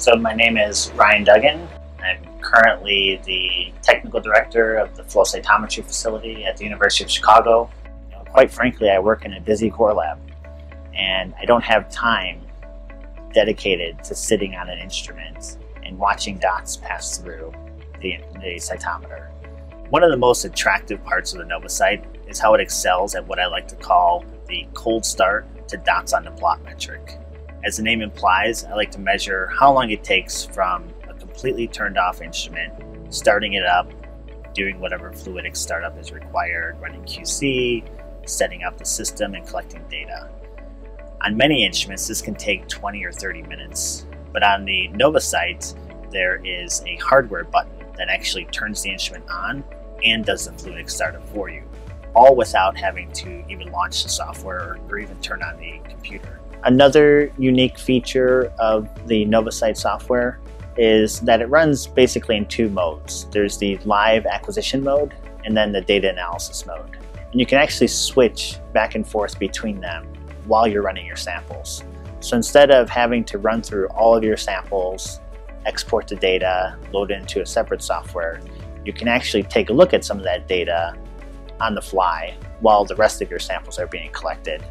So my name is Ryan Duggan. I'm currently the technical director of the flow cytometry facility at the University of Chicago. You know, quite frankly, I work in a busy core lab and I don't have time dedicated to sitting on an instrument and watching dots pass through the, the cytometer. One of the most attractive parts of the NovoCyte is how it excels at what I like to call the cold start to dots on the plot metric. As the name implies, I like to measure how long it takes from a completely turned off instrument, starting it up, doing whatever fluidic startup is required, running QC, setting up the system, and collecting data. On many instruments, this can take 20 or 30 minutes, but on the NovoCyte, there is a hardware button that actually turns the instrument on and does the fluidic startup for you, all without having to even launch the software or even turn on the computer. Another unique feature of the NovoCyte software is that it runs basically in two modes. There's the live acquisition mode and then the data analysis mode. And you can actually switch back and forth between them while you're running your samples. So instead of having to run through all of your samples, export the data, load it into a separate software, you can actually take a look at some of that data on the fly while the rest of your samples are being collected